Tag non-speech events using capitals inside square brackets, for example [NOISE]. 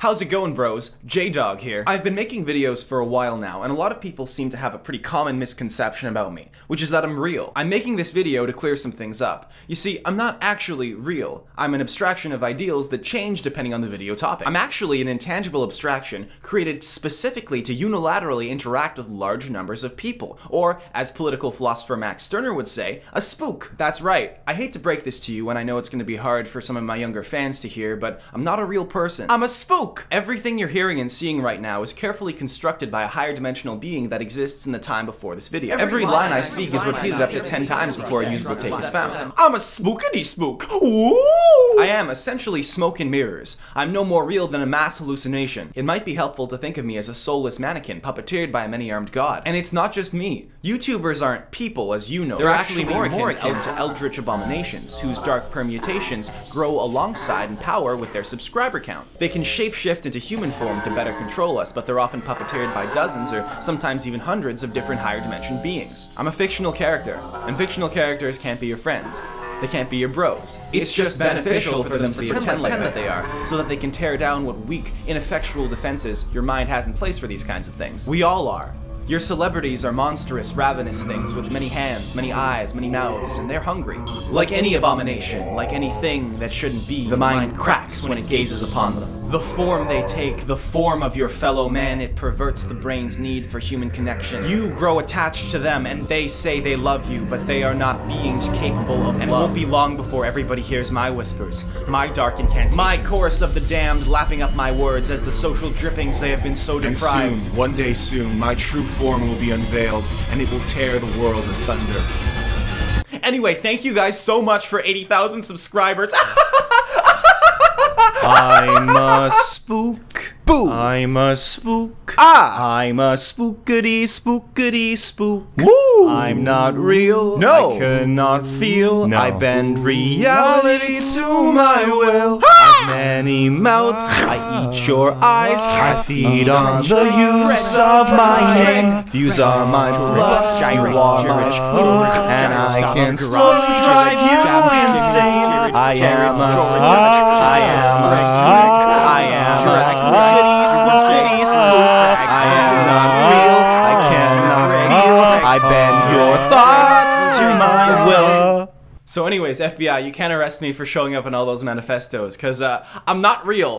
How's it going, bros? J-Dog here. I've been making videos for a while now, and a lot of people seem to have a pretty common misconception about me, which is that I'm real. I'm making this video to clear some things up. You see, I'm not actually real. I'm an abstraction of ideals that change depending on the video topic. I'm actually an intangible abstraction created specifically to unilaterally interact with large numbers of people, or, as political philosopher Max Stirner would say, a spook. That's right. I hate to break this to you, and I know it's going to be hard for some of my younger fans to hear, but I'm not a real person. I'm a spook! Everything you're hearing and seeing right now is carefully constructed by a higher dimensional being that exists in the time before this video. Every, line, I speak is repeated up to 10 times before a usable take is found. I'm a spookity spook! Ooh! I am essentially smoke and mirrors. I'm no more real than a mass hallucination. It might be helpful to think of me as a soulless mannequin puppeteered by a many-armed god. And it's not just me. YouTubers aren't people, as you know. They're, actually, more akin to eldritch abominations, whose dark permutations grow alongside in power with their subscriber count. They can shape shift into human form to better control us, but they're often puppeteered by dozens or sometimes even hundreds of different higher dimension beings. I'm a fictional character, and fictional characters can't be your friends. They can't be your bros. It's, it's just beneficial for them to pretend like that they are, so that they can tear down what weak, ineffectual defenses your mind has in place for these kinds of things. We all are. Your celebrities are monstrous, ravenous things with many hands, many eyes, many mouths, and they're hungry. Like any abomination, like anything that shouldn't be, the mind cracks when it gazes upon them. The form they take, the form of your fellow man, it perverts the brain's need for human connection. You grow attached to them, and they say they love you, but they are not beings capable of and love. And it won't be long before everybody hears my whispers, my dark incantations, my chorus of the damned lapping up my words as the social drippings they have been so deprived. And soon, one day soon, my true form will be unveiled, and it will tear the world asunder. Anyway, thank you guys so much for 80,000 subscribers. [LAUGHS] I'm a spook. Boo. I'm a spook. Ah. I'm a spookity spookity spook. Woo. I'm not real. No. I cannot feel. No. I bend reality to my will. Many mouths. I eat your eyes. I feed on the use of my name. These are my blood. You are my food. And I can slowly drive you insane. I am a spook. I am a spook. I am a spook. I am not real. I cannot feel. I bend your thoughts. So anyways, FBI, you can't arrest me for showing up in all those manifestos, cause uh, I'm not real.